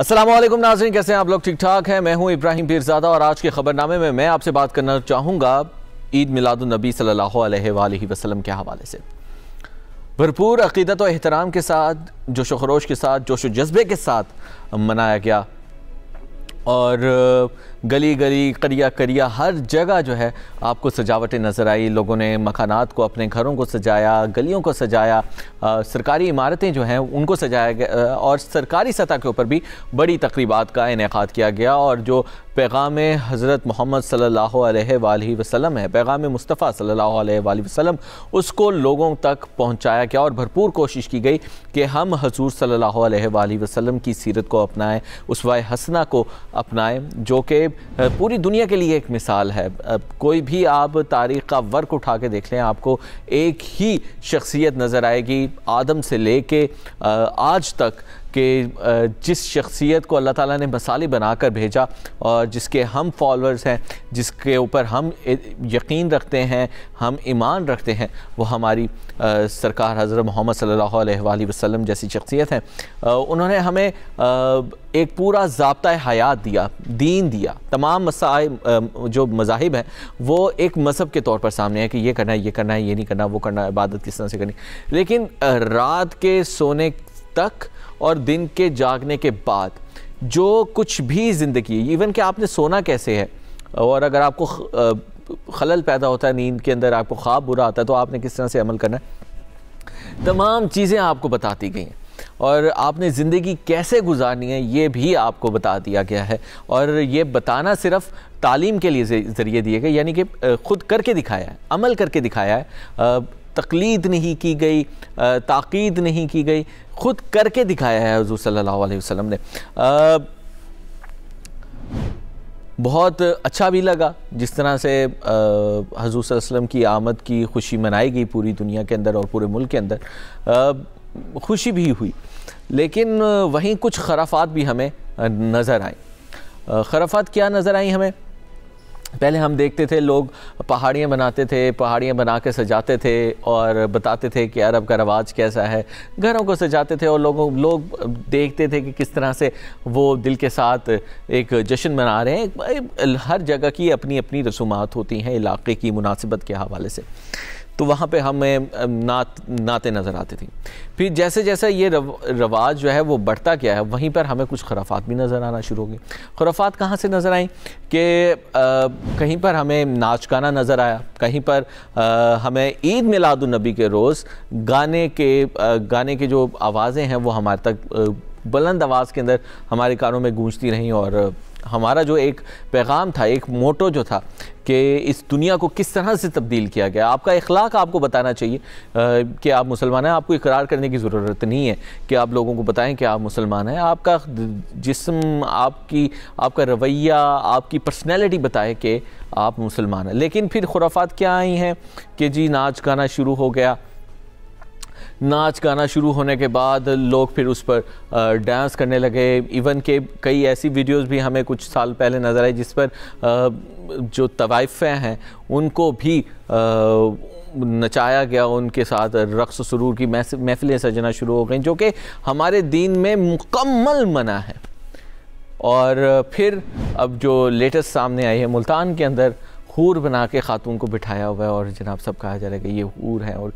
असलम नाजरीन, कैसे हैं आप लोग? ठीक ठाक हैं? मैं हूँ इब्राहिम पीरजादा और आज के खबरनामे में मैं आपसे बात करना चाहूँगा ईद मिलादुलनबी सल्लल्लाहु वसलम के हवाले से। भरपूर अकीदत और अहतराम के साथ जोश खरोश के साथ जोश जज्बे के साथ मनाया गया और गली गली करिया करिया हर जगह जो है आपको सजावटें नज़र आई। लोगों ने मकानात को अपने घरों को सजाया गलियों को सजाया आ, सरकारी इमारतें जो हैं उनको सजाया गया और सरकारी सतह के ऊपर भी बड़ी तकरीबा का इनका किया गया और जो पैगाम हज़रत मोहम्मद अलैहि वसल्लम है। पैगाम मुस्तफ़ा अलैहि वसल्लम, उसको लोगों तक पहुँचाया गया और भरपूर कोशिश की गई कि हम हजूर सल्ला वसल्लम की सीरत को अपनाएँ उसवाए हसना को अपनाएँ, जो कि पूरी दुनिया के लिए एक मिसाल है। कोई भी आप तारीख़ का वर्क उठा के देख लें, आपको एक ही शख्सियत नज़र आएगी आदम से ले कर आज तक। कि जिस शख्सियत को अल्लाह ताला ने मसाले बनाकर भेजा और जिसके हम फॉलोअर्स हैं, जिसके ऊपर हम यकीन रखते हैं, हम ईमान रखते हैं, वो हमारी सरकार हज़रत मोहम्मद सल्लल्लाहु अलैहि वसल्लम जैसी शख्सियत हैं। उन्होंने हमें एक पूरा जबता हयात दिया, दीन दिया। तमाम मसाए जो मजाहिब हैं, वो एक मज़हब के तौर पर सामने है कि ये करना है, ये करना है, ये नहीं करना, वो करना इबादत किस तरह से करनी लेकिन रात के सोने तक और दिन के जागने के बाद, जो कुछ भी ज़िंदगी इवन कि आपने सोना कैसे है, और अगर आपको खलल पैदा होता है, नींद के अंदर आपको ख्वाब बुरा आता है तो आपने किस तरह से अमल करना है? तमाम चीज़ें आपको बताती गई हैं, और आपने ज़िंदगी कैसे गुजारनी है, ये भी आपको बता दिया गया है, और ये बताना सिर्फ़ तालीम के लिए ज़रिए दिए गए, यानी कि ख़ुद करके दिखाया है, अमल करके दिखाया है तकलीद नहीं की गई ताक़ीद नहीं की गई, ख़ुद करके दिखाया है हजू अलैहि वसल्लम ने। बहुत अच्छा भी लगा जिस तरह से हजूर वसल्लम की आमद की खुशी मनाई गई पूरी दुनिया के अंदर और पूरे मुल्क के अंदर। खुशी भी हुई, लेकिन वहीं कुछ खराफात भी हमें नज़र आई। खराफात क्या नज़र आई हमें? पहले हम देखते थे, लोग पहाड़ियाँ बनाते थे, पहाड़ियाँ बना के सजाते थे और बताते थे कि अरब का रवाज कैसा है। घरों को सजाते थे और लोगों, लोग देखते थे कि किस तरह से वो दिल के साथ एक जश्न मना रहे हैं। हर जगह की अपनी अपनी रसूमात होती हैं इलाके की मुनासिबत के हवाले से। तो वहाँ पे हमें नात नाते नज़र आती थी। फिर जैसे जैसे ये रव, रवाज जो है वो बढ़ता गया है वहीं पर हमें कुछ खराफात भी नज़र आना शुरू हो गई। खराफात कहाँ से नज़र आई? कि कहीं पर हमें नाच गाना नज़र आया कहीं पर आ, हमें ईद मिलादुलनबी के रोज़ गाने के आ, गाने के जो आवाज़ें हैं वो हमारे तक बुलंद आवाज़ के अंदर हमारे कानों में गूंजती रहीं और हमारा जो एक पैगाम था एक मोटो जो था कि इस दुनिया को किस तरह से तब्दील किया गया आपका इखलाक आपको बताना चाहिए आ, कि आप मुसलमान हैं आपको इकरार करने की ज़रूरत नहीं है कि आप लोगों को बताएँ कि आप मुसलमान हैं। आपका जिस्म आपकी आपका रवैया आपकी पर्सनैलिटी बताए कि आप मुसलमान हैं। लेकिन फिर खुराफात क्या आई हैं कि जी नाच गाना शुरू हो गया नाच गाना शुरू होने के बाद लोग फिर उस पर डांस करने लगे। इवन के कई ऐसी वीडियोस भी हमें कुछ साल पहले नज़र आई जिस पर जो तवाइफ़ें हैं, उनको भी नचाया गया, उनके साथ रक्स सुरूर की महफिलें सजना शुरू हो गई, जो कि हमारे दीन में मुकम्मल मना है। और फिर अब जो लेटेस्ट सामने आई है मुल्तान के अंदर हूर बना के ख़ातून को बिठाया हुआ है और जनाब सब कहा जा रहा है कि ये हूर है और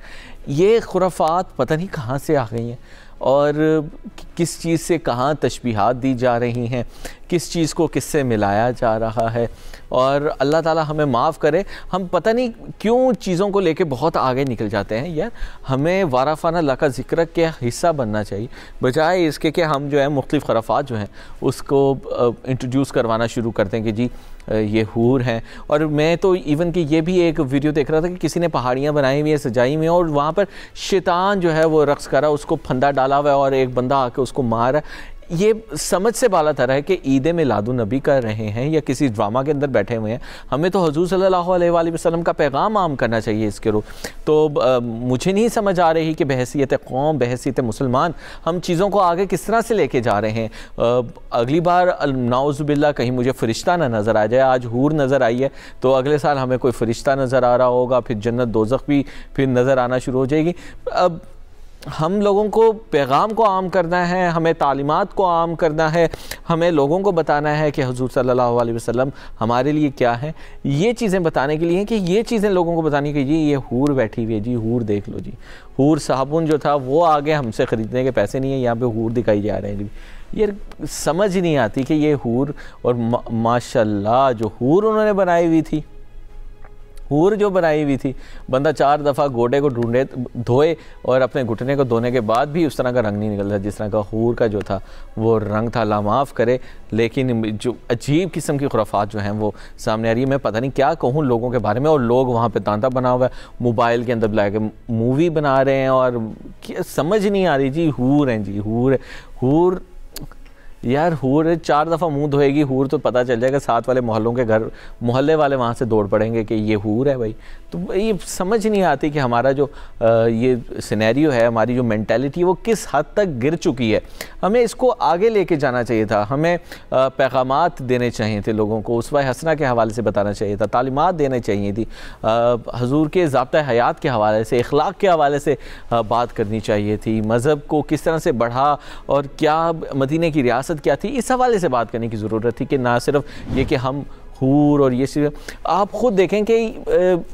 ये खुराफात पता नहीं कहाँ से आ गई हैं और किस चीज़ से कहाँ तशबीहात दी जा रही हैं, किस चीज़ को किससे मिलाया जा रहा है और अल्लाह ताला हमें माफ़ करे। हम पता नहीं क्यों चीज़ों को लेके बहुत आगे निकल जाते हैं। यार, हमें वाराफाना ला का ज़िक्र के हिस्सा बनना चाहिए। बजाय इसके कि हम जो है मुख्तफ खराफात जो हैं उसको इंट्रोड्यूस करवाना शुरू करते हैं कि जी ये हूर हैं। और मैं तो इवन कि ये भी एक वीडियो देख रहा था कि किसी ने पहाड़ियाँ बनाई हुई हैं, सजाई हुई हैं, और वहाँ पर शैतान जो है वो रक्स करा उसको फंदा डाला हुआ है और एक बंदा आके उसको मारा ये समझ से बाला तरह है कि ईद नबी कर रहे हैं या किसी ड्रामा के अंदर बैठे हुए हैं हमें तो हजूर सल्लल्लाहु अलैहि वसल्लम का पैगाम आम करना चाहिए इसके रू तो आ, मुझे नहीं समझ आ रही कि बहसीत कौम बहसीत मुसलमान हम चीज़ों को आगे किस तरह से लेके जा रहे हैं? आ, अगली बार नाउज़बिल्ला कहीं मुझे फ़रिश्ता ना नज़र आ जाए आज हूर नज़र आई है तो अगले साल हमें कोई फ़रिश्ता नज़र आ रहा होगा फिर जन्नत दोजख भी फिर नज़र आना शुरू हो जाएगी। अब हम लोगों को पैगाम को आम करना है, हमें तालीमत को आम करना है, हमें लोगों को बताना है कि हजूर सल्ला वसल्लम हमारे लिए क्या है। ये चीज़ें बताने के लिए कि ये चीज़ें लोगों को बतानी कि जी ये हूर बैठी हुई है जी, हूर देख लो जी। हूर साबुन जो था, वो आगे हमसे ख़रीदने के पैसे नहीं है, यहाँ पे हूर दिखाई जा रहे हैं जी। ये समझ नहीं आती कि ये हूर और माशाल्लाह, जो हूर उन्होंने बनाई हुई थी हूर जो बनाई हुई थी। बंदा चार दफ़ा गोडे को ढूंढे, धोए और अपने घुटने को धोने के बाद भी उस तरह का रंग नहीं निकलता जिस तरह का हूर का जो था, वो रंग था। लामाफ़ करे, लेकिन जो अजीब किस्म की खुराफात जो हैं वो सामने आ रही है। मैं पता नहीं क्या कहूँ लोगों के बारे में, और लोग वहाँ पर तांता बना हुआ है, मोबाइल के अंदर बुला के मूवी बना रहे हैं, और समझ नहीं आ रही। जी, हूर हैं, जी, हूर हूर यार हूर, चार दफ़ा मुँह धोएगी, हूर तो पता चल जाएगा, साथ वाले मोहल्लों के घर, मोहल्ले वाले वहाँ से दौड़ पड़ेंगे कि ये हूर है भाई। तो ये समझ नहीं आती कि हमारा जो ये सिनेरियो है, हमारी जो मैंटेलिटी है, वो किस हद तक गिर चुकी है। हमें इसको आगे लेके जाना चाहिए था। हमें पैगाम देने चाहिए थे लोगों को। उस हसना के हवाले से बताना चाहिए था। तालीमत देने चाहिए थी। हजूर के जबता हयात के हवाले से अखलाक के हवाले से बात करनी चाहिए थी। मज़हब को किस तरह से बढ़ा और क्या मदीने की रियासत मकसद क्या थी? इस हवाले से बात करने की ज़रूरत थी कि ना सिर्फ़ ये कि हम हूर और ये सिर्फ़, आप ख़ुद देखें कि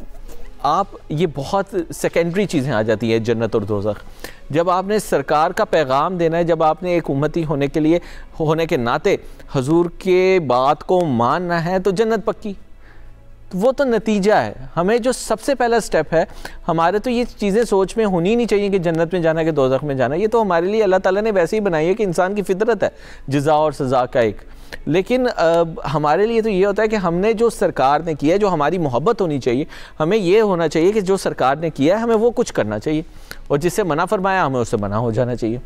आप, ये बहुत सेकेंडरी चीज़ें आ जाती हैं, जन्नत और दोजख। जब आपने सरकार का पैगाम देना है, जब आपने एक उम्मती होने के लिए, होने के नाते हजूर के बात को मानना है तो जन्नत पक्की। तो वो तो नतीजा है। हमें जो सबसे पहला स्टेप है हमारे तो ये चीज़ें सोच में होनी नहीं चाहिए कि जन्नत में जाना है कि दोजख में जाना ये तो हमारे लिए अल्लाह ताला ने वैसे ही बनाई है कि इंसान की फितरत है जजा और सज़ा का एक। लेकिन आ, हमारे लिए तो ये होता है कि हमने जो सरकार ने किया है जो हमारी मोहब्बत होनी चाहिए हमें ये होना चाहिए कि जो सरकार ने किया है हमें वो कुछ करना चाहिए। और जिससे मना फरमाया हमें उससे मना हो जाना चाहिए।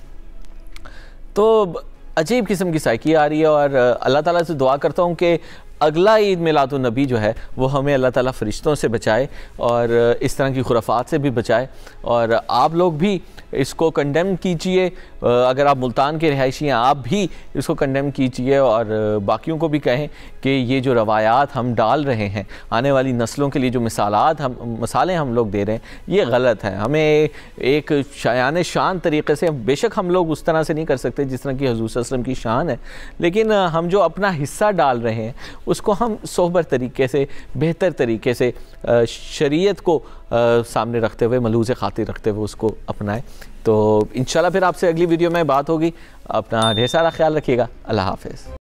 तो अजीब किस्म की साइकी आ रही है और अल्लाह ताला से दुआ करता हूँ कि अगला ईद मिलादुलनबी जो है, वो हमें अल्लाह ताला फ़रिश्तों से बचाए और इस तरह की खुराफात से भी बचाए। और आप लोग भी इसको कंडेम कीजिए। अगर आप मुल्तान के रहायशी हैं, आप भी इसको कंडेम कीजिए और बाकियों को भी कहें कि ये जो रवायात हम डाल रहे हैं, आने वाली नस्लों के लिए जो मिसालात हम, मसाले हम लोग दे रहे हैं, ये गलत है। हमें एक शायान शान तरीके से, बेशक हम लोग उस तरह से नहीं कर सकते जिस तरह की हजूर वसलम की शान है, लेकिन हम जो अपना हिस्सा डाल रहे हैं उसको हम सोबर तरीके से, बेहतर तरीके से शरीयत को सामने रखते हुए, मलूज़ खातिर रखते हुए उसको अपनाएँ। तो इन फिर आपसे अगली वीडियो में बात होगी। अपना ढेर सारा ख्याल रखिएगा। अल्लाह हाफिज़।